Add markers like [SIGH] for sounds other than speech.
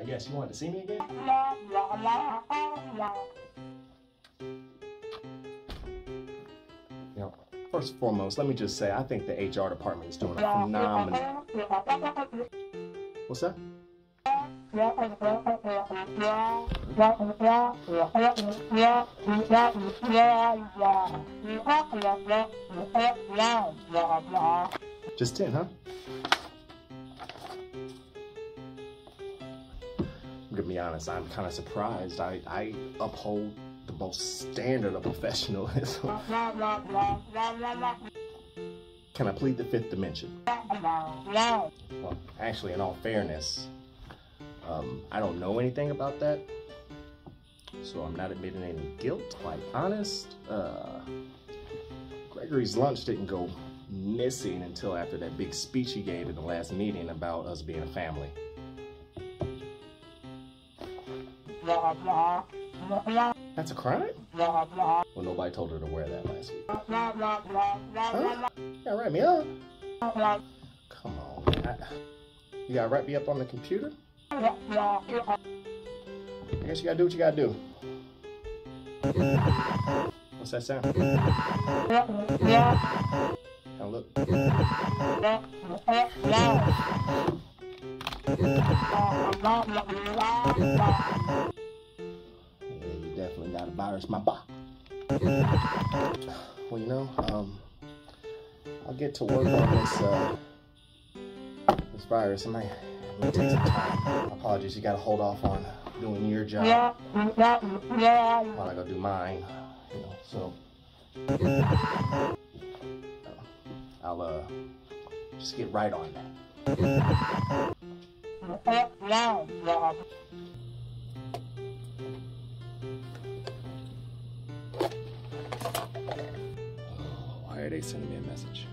Uh, yes, you wanted to see me again? You know, first and foremost, let me just say I think the HR department is doing a phenomenal. What's that? Just 10, huh? Gonna be honest, I'm kind of surprised. I, I uphold the most standard of professionalism. [LAUGHS] Can I plead the fifth dimension? Well, actually, in all fairness, um, I don't know anything about that. So I'm not admitting any guilt, quite honest. Uh, Gregory's lunch didn't go missing until after that big speech he gave in the last meeting about us being a family. That's a crime? Well, nobody told her to wear that last week. Huh? You gotta write me up. Come on, man. You gotta write me up on the computer? I guess you gotta do what you gotta do. What's that sound? Now look. Yeah, you definitely got a virus, my boy. Well, you know, um, I'll get to work on this, uh, this virus. It might, it might take some time. Apologies, you gotta hold off on doing your job while I go do mine, you know, so. I'll, uh, just get right on that. Oh, Why are they sending me a message?